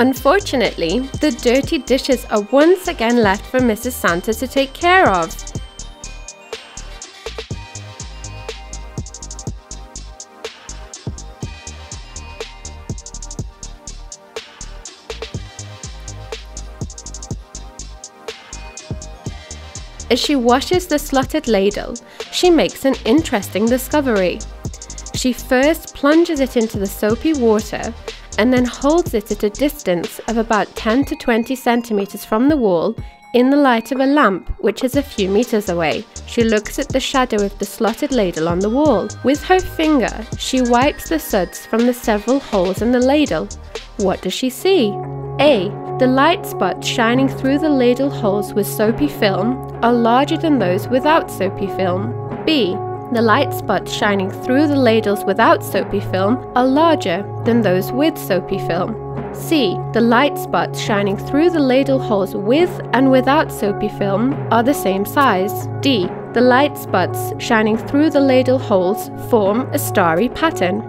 Unfortunately, the dirty dishes are once again left for Mrs. Santa to take care of. As she washes the slotted ladle, she makes an interesting discovery. She first plunges it into the soapy water and then holds it at a distance of about 10 to 20 centimeters from the wall in the light of a lamp which is a few meters away. She looks at the shadow of the slotted ladle on the wall. With her finger, she wipes the suds from the several holes in the ladle. What does she see? A. The light spots shining through the ladle holes with soapy film are larger than those without soapy film. B. The light spots shining through the ladles without soapy film are larger than those with soapy film. C. The light spots shining through the ladle holes with and without soapy film are the same size. D. The light spots shining through the ladle holes form a starry pattern.